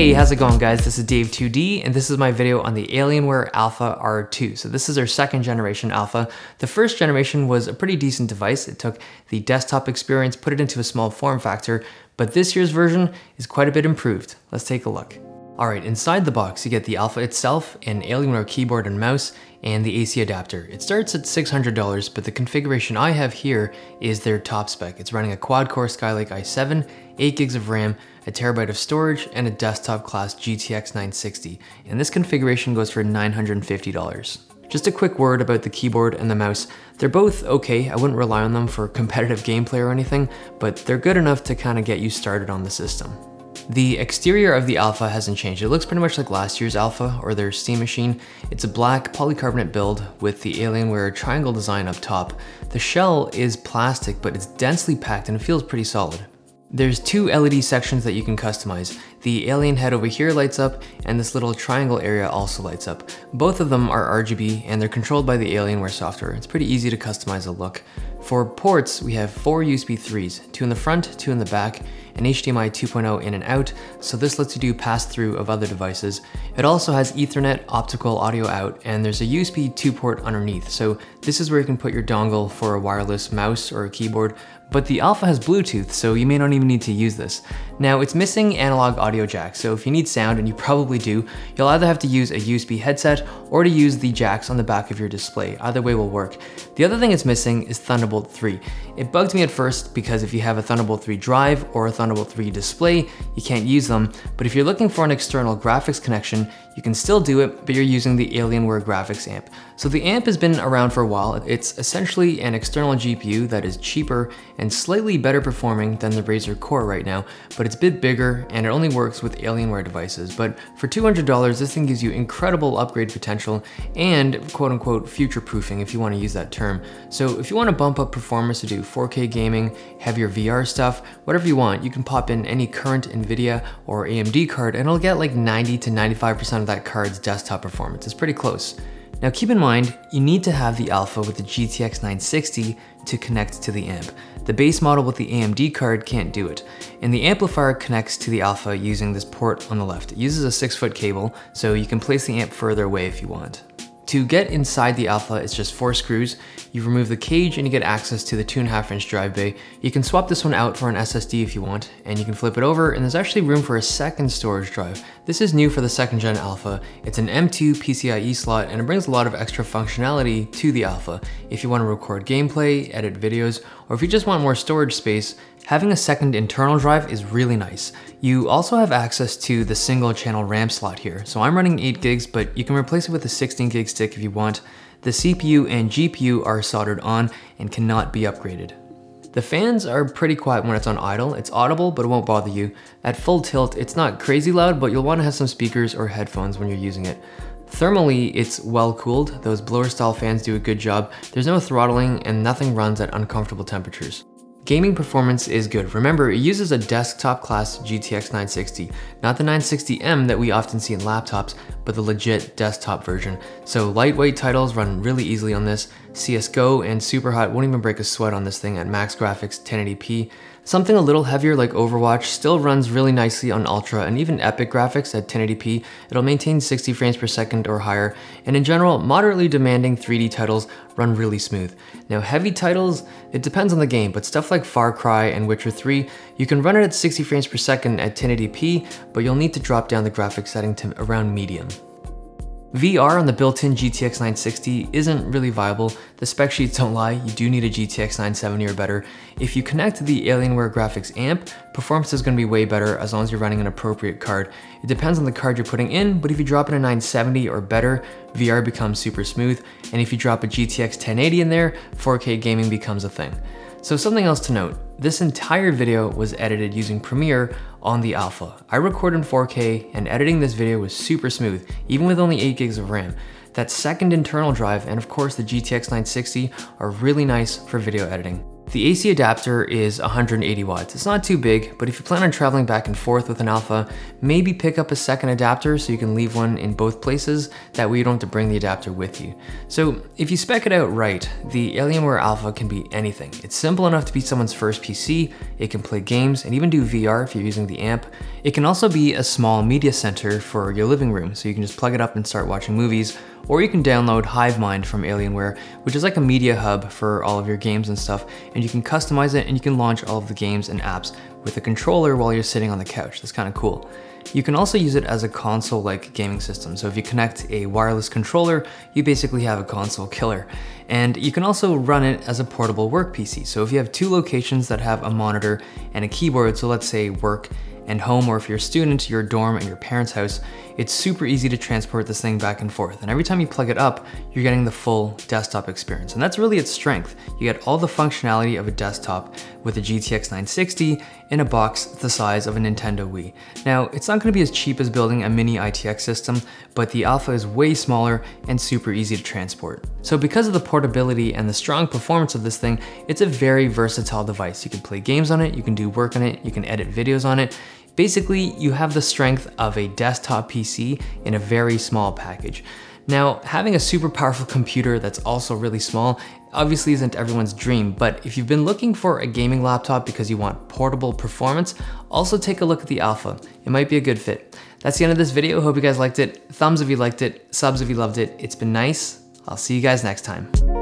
Hey, how's it going guys? This is Dave2D and this is my video on the Alienware Alpha R2. So this is our second generation Alpha. The first generation was a pretty decent device. It took the desktop experience, put it into a small form factor, but this year's version is quite a bit improved. Let's take a look. Alright, inside the box you get the Alpha itself, an Alienware keyboard and mouse, and the AC adapter. It starts at $600, but the configuration I have here is their top spec. It's running a quad-core Skylake i7, 8 gigs of RAM, a terabyte of storage, and a desktop class GTX 960. And this configuration goes for $950. Just a quick word about the keyboard and the mouse. They're both okay, I wouldn't rely on them for competitive gameplay or anything, but they're good enough to kind of get you started on the system. The exterior of the Alpha hasn't changed. It looks pretty much like last year's Alpha or their Steam machine. It's a black polycarbonate build with the Alienware triangle design up top. The shell is plastic, but it's densely packed and it feels pretty solid. There's two LED sections that you can customize. The alien head over here lights up, and this little triangle area also lights up. Both of them are RGB, and they're controlled by the Alienware software. It's pretty easy to customize the look. For ports, we have four USB 3s, two in the front, two in the back, and HDMI 2.0 in and out, so this lets you do pass-through of other devices. It also has Ethernet optical audio out, and there's a USB 2 port underneath, so this is where you can put your dongle for a wireless mouse or a keyboard, but the Alpha has Bluetooth, so you may not even need to use this. Now, it's missing analog audio jacks, so if you need sound, and you probably do, you'll either have to use a USB headset or to use the jacks on the back of your display. Either way will work. The other thing it's missing is Thunderbolt 3. It bugged me at first because if you have a Thunderbolt 3 drive or a Thunderbolt 3 display, you can't use them, but if you're looking for an external graphics connection, you can still do it, but you're using the Alienware graphics amp. So the amp has been around for a while. It's essentially an external GPU that is cheaper and slightly better performing than the Razer Core right now, but it's a bit bigger and it only works with Alienware devices. But for $200, this thing gives you incredible upgrade potential and quote unquote future proofing if you want to use that term. So if you want to bump up performance to do 4K gaming, heavier VR stuff, whatever you want, you can pop in any current NVIDIA or AMD card and it'll get like 90 to 95% of that card's desktop performance. It's pretty close. Now keep in mind, you need to have the Alpha with the GTX 960 to connect to the amp. The base model with the AMD card can't do it. And the amplifier connects to the Alpha using this port on the left. It uses a six foot cable, so you can place the amp further away if you want. To get inside the Alpha, it's just four screws. You remove the cage and you get access to the two and a half inch drive bay. You can swap this one out for an SSD if you want, and you can flip it over and there's actually room for a second storage drive. This is new for the second gen Alpha. It's an M2 PCIe slot and it brings a lot of extra functionality to the Alpha. If you want to record gameplay, edit videos, or if you just want more storage space, Having a second internal drive is really nice. You also have access to the single channel RAM slot here. So I'm running 8 gigs, but you can replace it with a 16 gig stick if you want. The CPU and GPU are soldered on and cannot be upgraded. The fans are pretty quiet when it's on idle. It's audible, but it won't bother you. At full tilt, it's not crazy loud, but you'll want to have some speakers or headphones when you're using it. Thermally, it's well cooled. Those blower style fans do a good job. There's no throttling and nothing runs at uncomfortable temperatures. Gaming performance is good. Remember, it uses a desktop class GTX 960, not the 960M that we often see in laptops, but the legit desktop version. So lightweight titles run really easily on this. CSGO and Superhot won't even break a sweat on this thing at max graphics 1080p. Something a little heavier like Overwatch still runs really nicely on Ultra and even Epic graphics at 1080p. It'll maintain 60 frames per second or higher. And in general, moderately demanding 3D titles run really smooth. Now heavy titles, it depends on the game, but stuff like Far Cry and Witcher 3, you can run it at 60 frames per second at 1080p, but you'll need to drop down the graphics setting to around medium. VR on the built-in GTX 960 isn't really viable. The spec sheets don't lie, you do need a GTX 970 or better. If you connect the Alienware graphics amp, performance is gonna be way better as long as you're running an appropriate card. It depends on the card you're putting in, but if you drop in a 970 or better, VR becomes super smooth. And if you drop a GTX 1080 in there, 4K gaming becomes a thing. So something else to note, this entire video was edited using Premiere on the Alpha. I recorded in 4K and editing this video was super smooth, even with only 8 gigs of RAM. That second internal drive and of course the GTX 960 are really nice for video editing. The AC adapter is 180 watts. It's not too big, but if you plan on traveling back and forth with an Alpha, maybe pick up a second adapter so you can leave one in both places. That way you don't have to bring the adapter with you. So if you spec it out right, the Alienware Alpha can be anything. It's simple enough to be someone's first PC, it can play games and even do VR if you're using the amp. It can also be a small media center for your living room, so you can just plug it up and start watching movies or you can download Hivemind from Alienware, which is like a media hub for all of your games and stuff, and you can customize it and you can launch all of the games and apps with a controller while you're sitting on the couch. That's kind of cool. You can also use it as a console-like gaming system. So if you connect a wireless controller, you basically have a console killer. And you can also run it as a portable work PC. So if you have two locations that have a monitor and a keyboard, so let's say work and home, or if you're a student, your dorm and your parents' house, it's super easy to transport this thing back and forth. And every time you plug it up, you're getting the full desktop experience. And that's really its strength. You get all the functionality of a desktop with a GTX 960 in a box the size of a Nintendo Wii. Now, it's not gonna be as cheap as building a mini ITX system, but the Alpha is way smaller and super easy to transport. So because of the portability and the strong performance of this thing, it's a very versatile device. You can play games on it, you can do work on it, you can edit videos on it, Basically, you have the strength of a desktop PC in a very small package. Now, having a super powerful computer that's also really small obviously isn't everyone's dream, but if you've been looking for a gaming laptop because you want portable performance, also take a look at the Alpha. It might be a good fit. That's the end of this video. Hope you guys liked it. Thumbs if you liked it, subs if you loved it. It's been nice. I'll see you guys next time.